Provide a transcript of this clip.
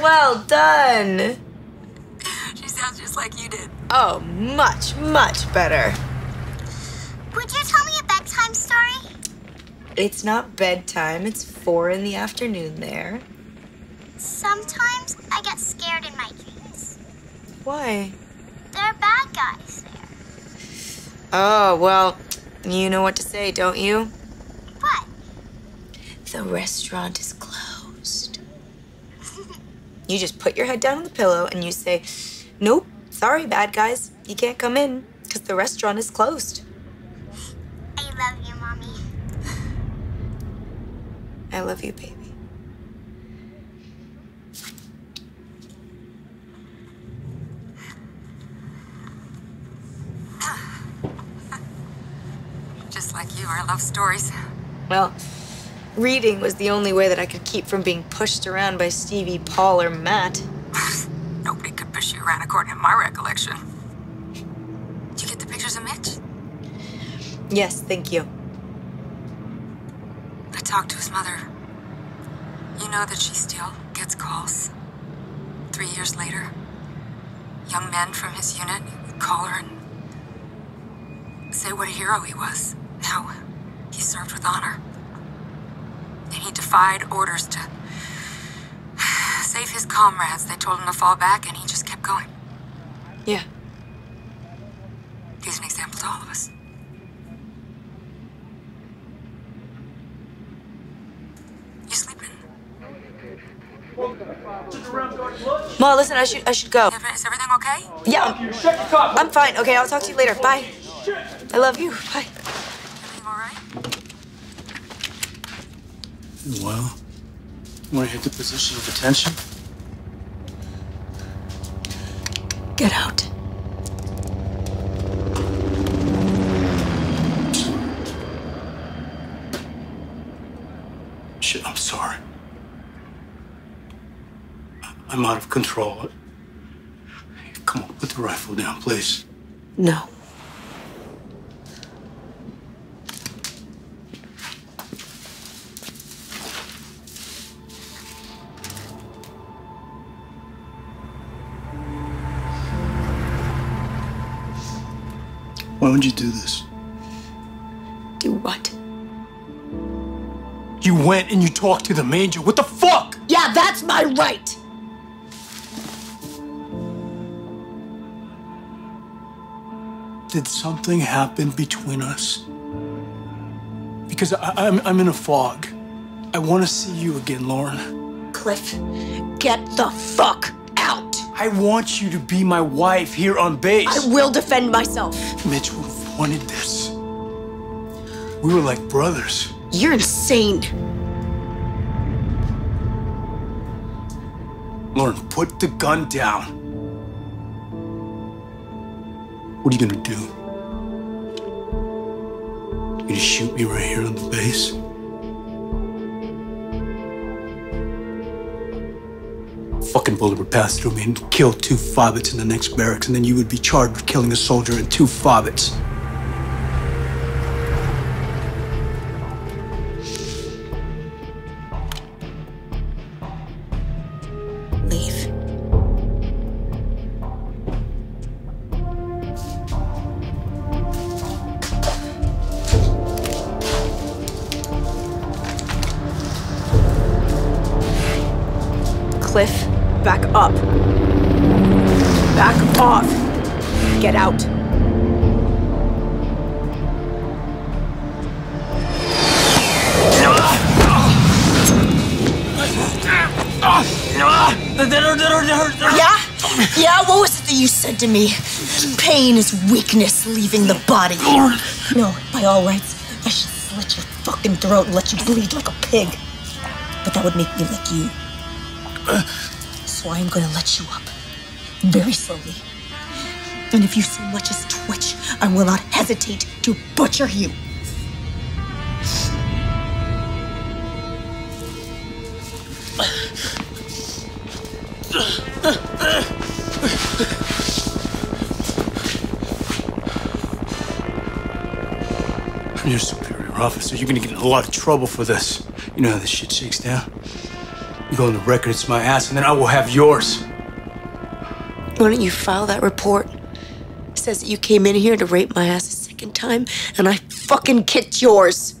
done. She sounds just like you did. Oh, much, much better. Would you tell me a bedtime story? It's not bedtime, it's four in the afternoon there. Sometimes I get scared in my dreams. Why? There are bad guys there. Oh, well, you know what to say, don't you? What? The restaurant is closed. You just put your head down on the pillow and you say, Nope, sorry, bad guys. You can't come in because the restaurant is closed. I love you, Mommy. I love you, baby. Just like you, I love stories. Well, reading was the only way that I could keep from being pushed around by Stevie, Paul, or Matt. Nobody could push you around according to my recollection. Did you get the pictures of Mitch? Yes, thank you. I talked to his mother. You know that she still gets calls. Three years later, young men from his unit call her and say what a hero he was. How he served with honor. And he defied orders to save his comrades. They told him to fall back, and he just kept going. Yeah. He's an example to all of us. You sleeping? Ma, listen, I should I should go. Is everything okay? Yeah, I'm, I'm fine. Okay, I'll talk to you later. Bye. I love you. Bye. Everything all right? Well, want to hit the position of attention? Get out. Shit, I'm sorry. I'm out of control. Come on, put the rifle down, please. No. Why would you do this? Do what? You went and you talked to the major. What the fuck? Yeah, that's my right. Did something happen between us? Because I, I'm, I'm in a fog. I want to see you again, Lauren. Cliff, get the fuck out. I want you to be my wife here on base. I will defend myself. Mitch would have wanted this. We were like brothers. You're insane. Lauren, put the gun down. What are you gonna do? You gonna shoot me right here on the base? Fucking bullet would pass through me and kill two fobbits in the next barracks, and then you would be charged with killing a soldier and two fobbits. Leave. Cliff, back up. Back off. Get out. Yeah? Yeah, what was it that you said to me? Pain is weakness leaving the body. No, by all rights, I should slit your fucking throat and let you bleed like a pig. But that would make me like you. So I am gonna let you up. Very slowly. And if you so much as twitch, I will not hesitate to butcher you. I'm your superior officer. You're gonna get in a lot of trouble for this. You know how this shit shakes down? You go on the record, it's my ass, and then I will have yours. Why don't you file that report? It says that you came in here to rape my ass a second time, and I fucking kicked yours.